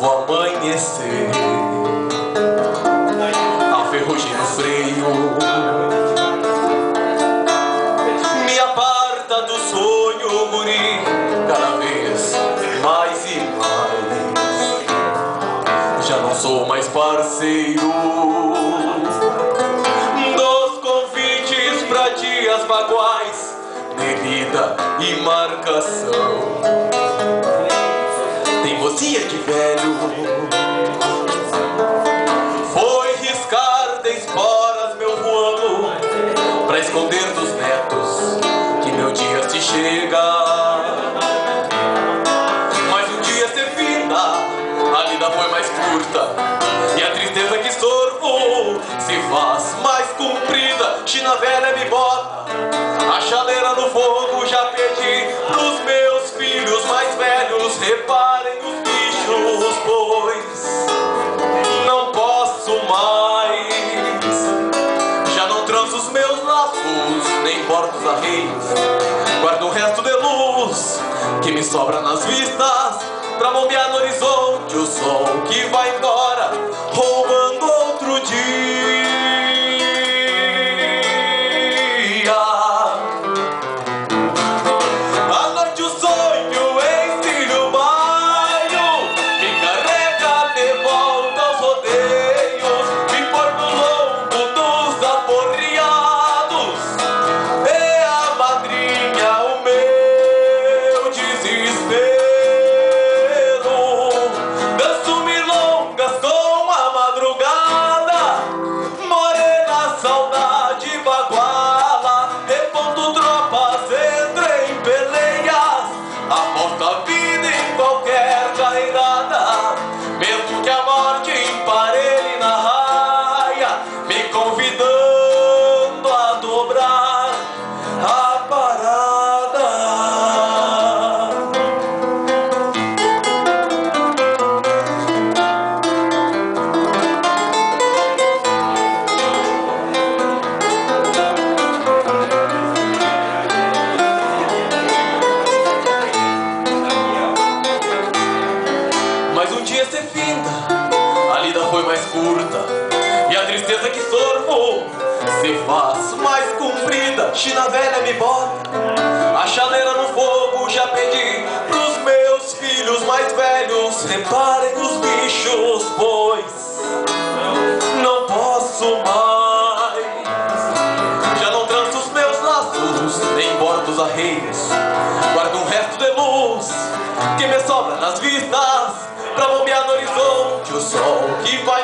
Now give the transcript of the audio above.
Vou amanhecer. A tá ferrugem no freio. Me aparta do sonho, guri. Cada vez mais e mais. Já não sou mais parceiro. Dos convites pra dias baguais Bebida e marcação. Mocinha de velho, foi riscar de esporas meu voando, pra esconder dos netos que meu dia se chega. Mas um dia se finda, a vida foi mais curta, e a tristeza que sorvo se faz mais comprida. China velha me bota, a chaleira no fogo já pedi pros meus filhos mais velhos. Reparem arreios. Guardo o resto de luz que me sobra nas vistas pra bombear no horizonte o sol que vai embora, um dia se finda, a lida foi mais curta E a tristeza que sorvo se faz mais comprida. China velha me bota, a chaleira no fogo Já pedi pros meus filhos mais velhos. Reparem os bichos, pois não posso mais. Já não tranço os meus laços, nem bordo os arreios. Guardo um resto de luz que me sobra nas vistas sol que vai